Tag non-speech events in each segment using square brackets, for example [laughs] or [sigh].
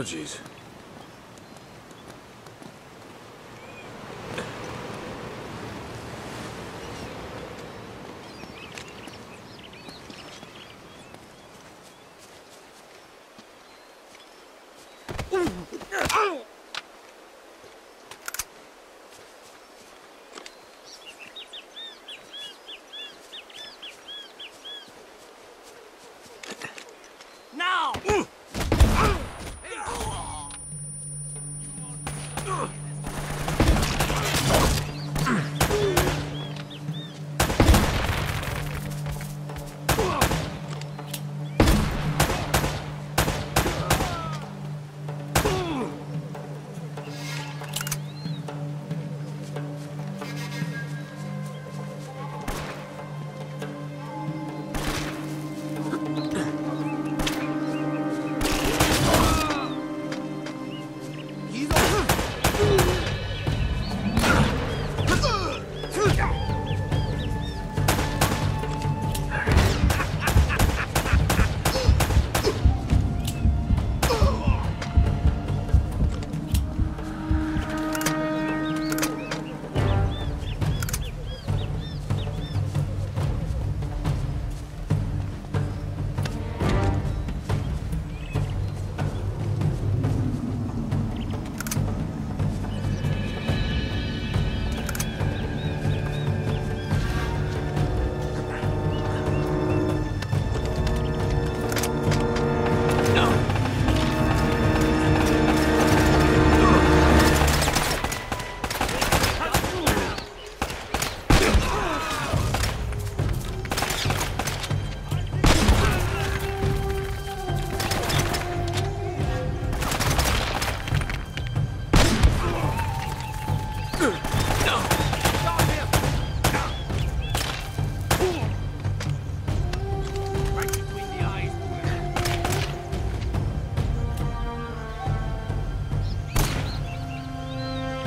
Apologies. Now! Mm.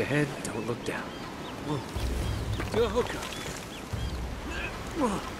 ahead, don't look down. Oh, God. Thank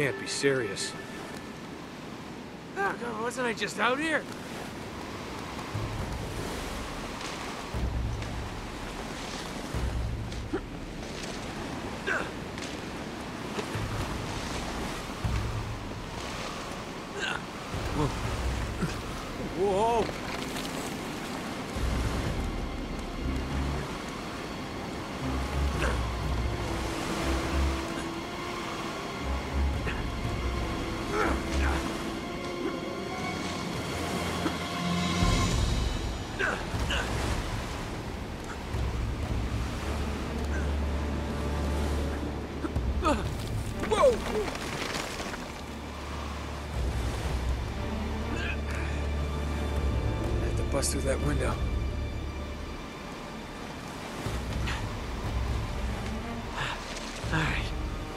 can't be serious. Ah, oh, God, wasn't I just out here? us through that window. All right.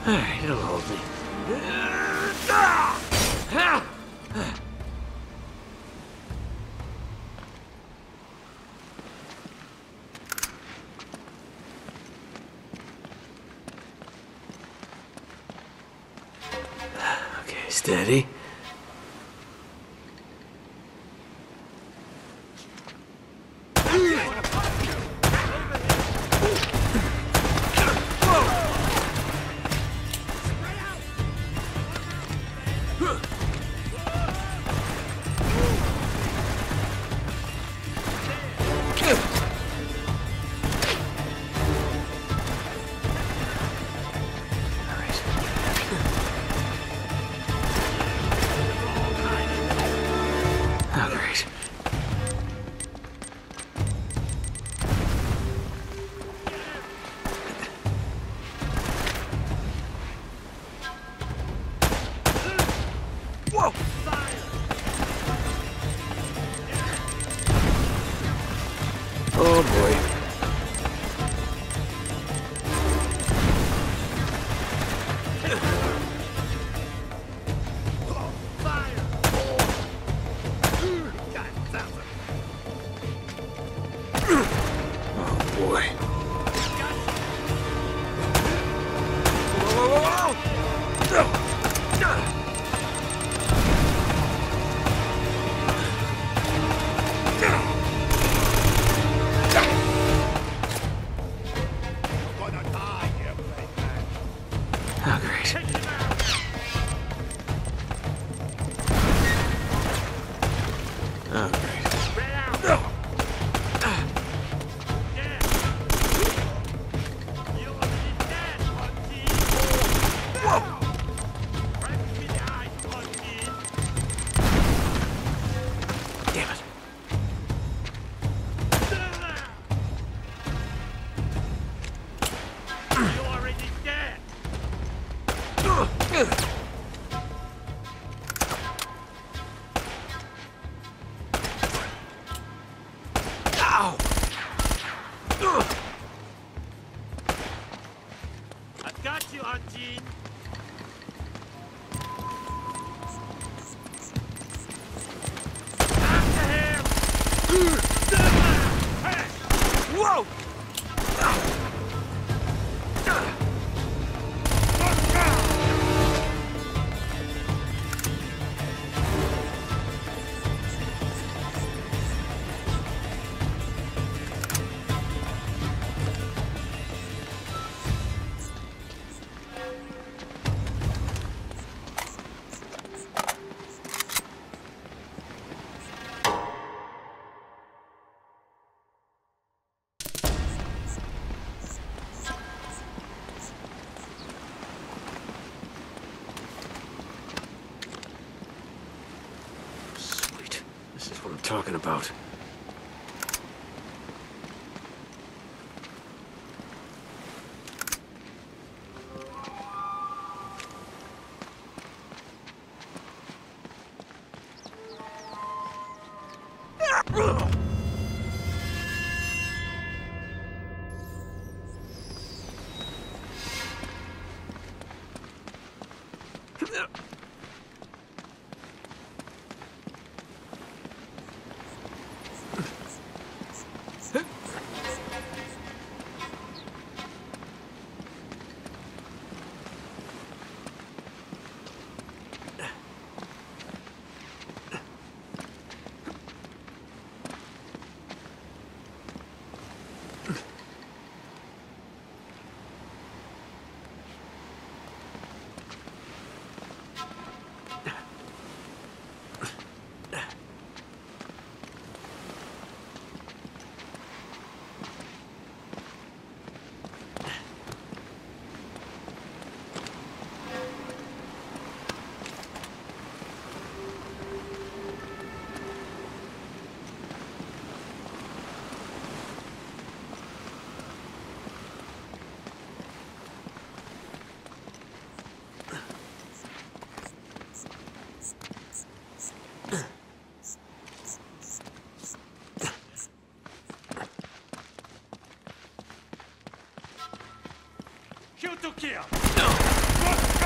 All right, it'll hold me. Okay, steady. Ugh. talking about? To kill.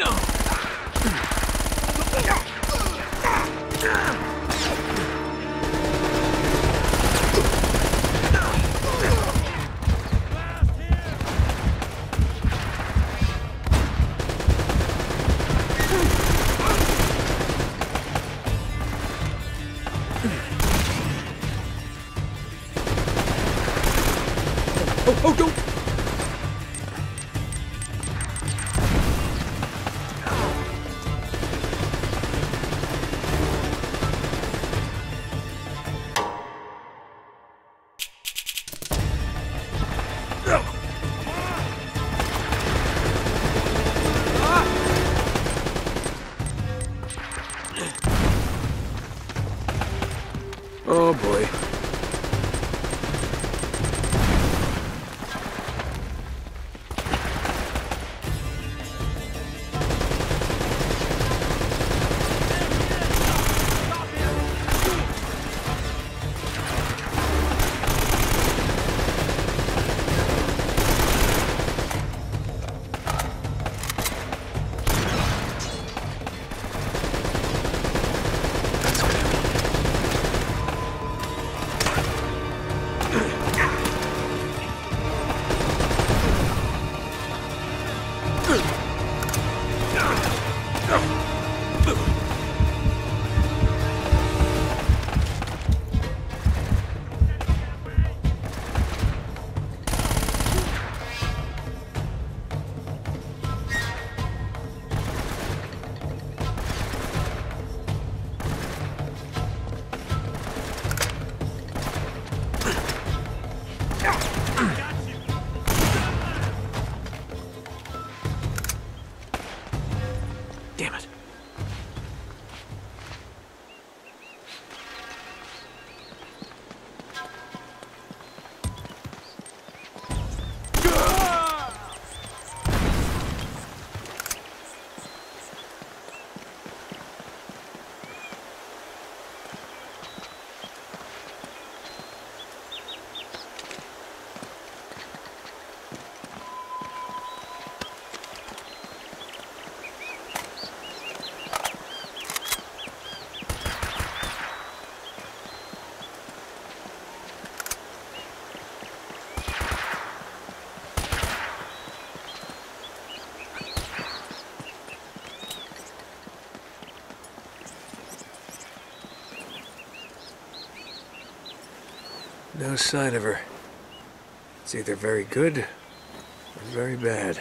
No. No sign of her. It's either very good or very bad.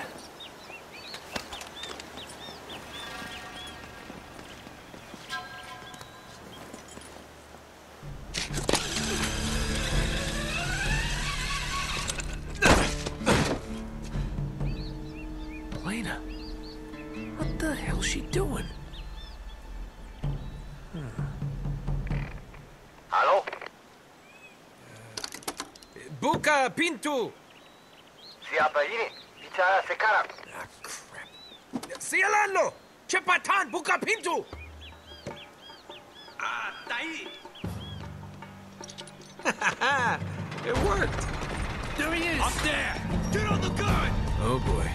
Buka Pintu! Siapa ini? Bicara sekarang. Ah, crap. Sialalo! Cepatan, buka pintu! Ah, tai! [laughs] it worked! There he is! Up there! Get on the gun! Oh boy.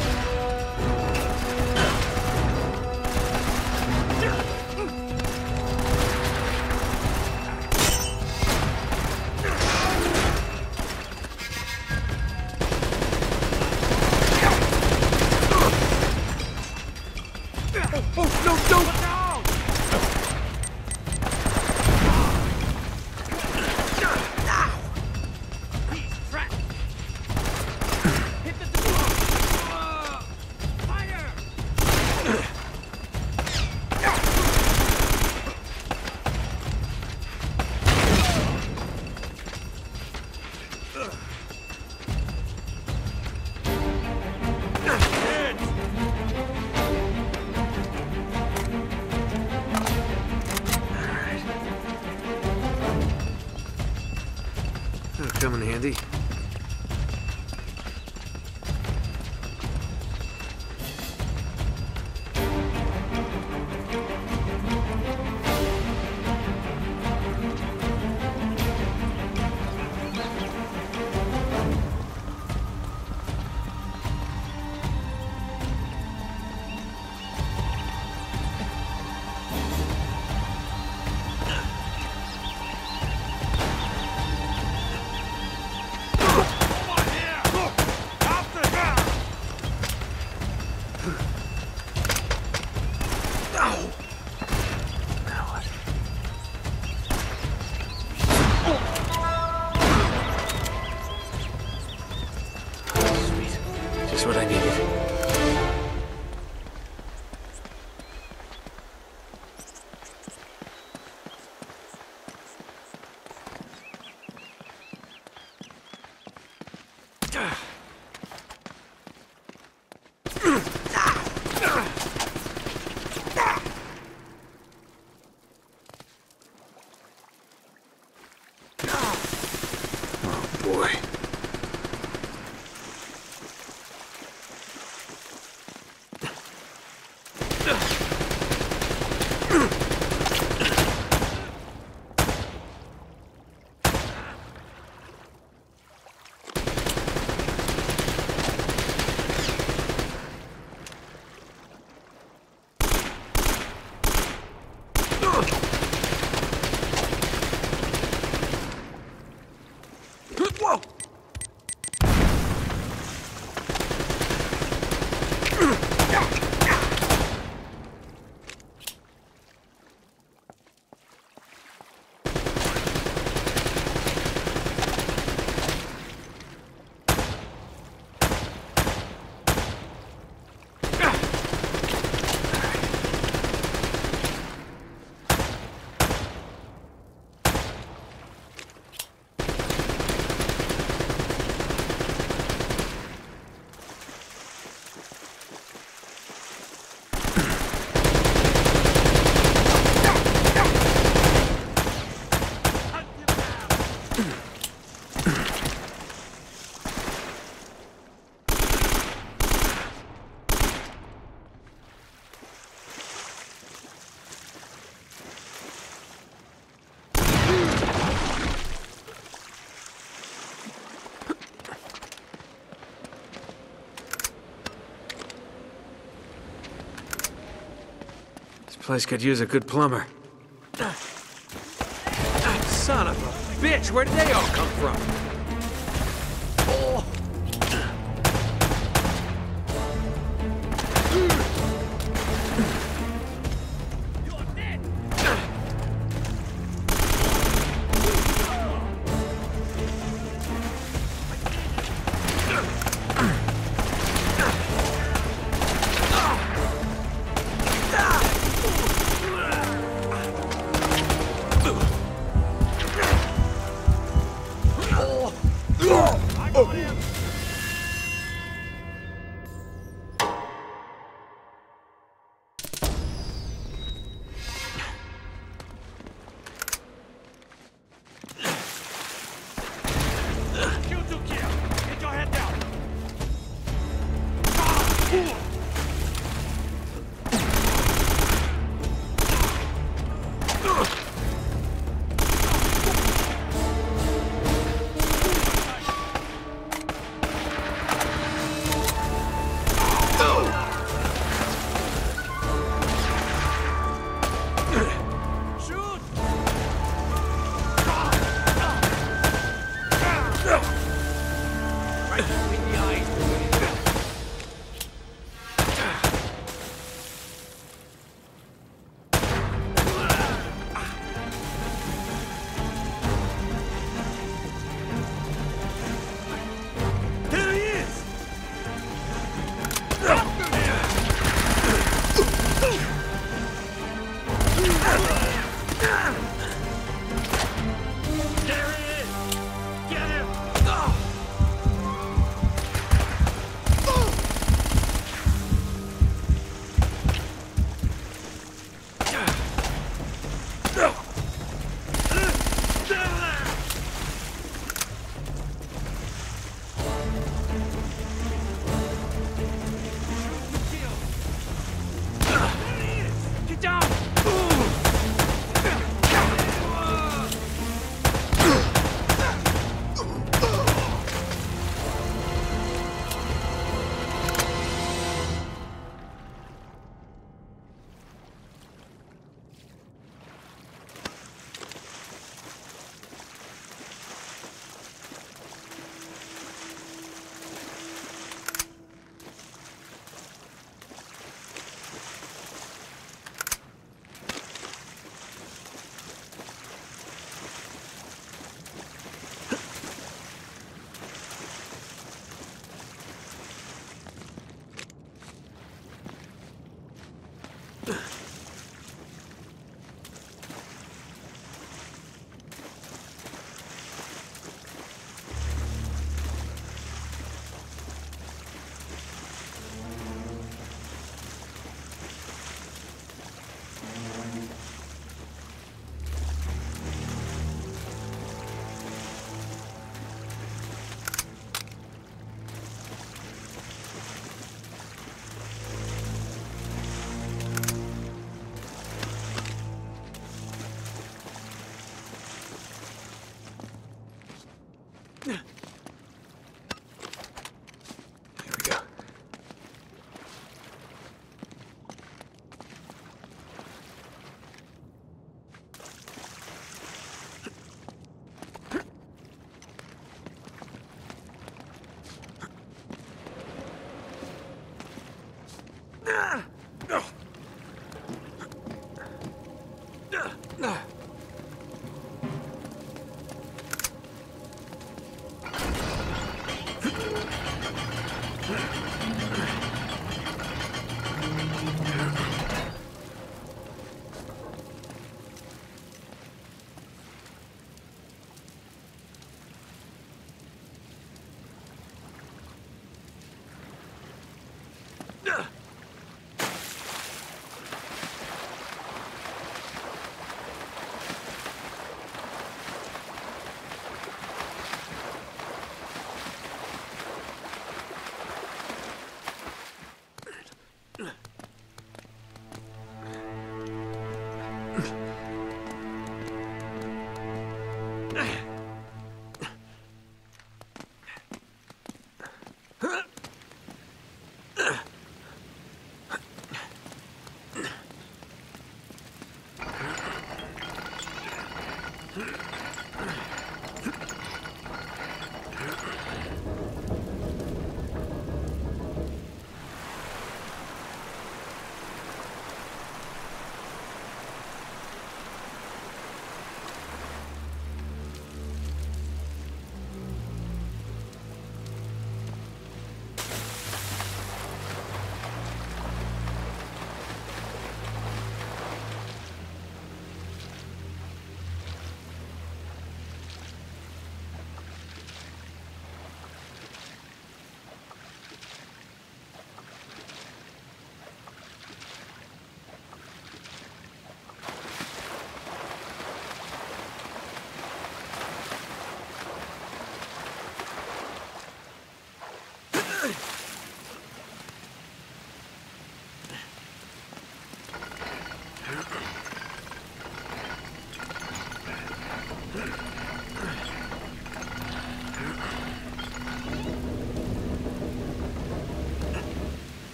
[laughs] Hit! Place could use a good plumber. Ah, Son of a bitch, where did they all come from?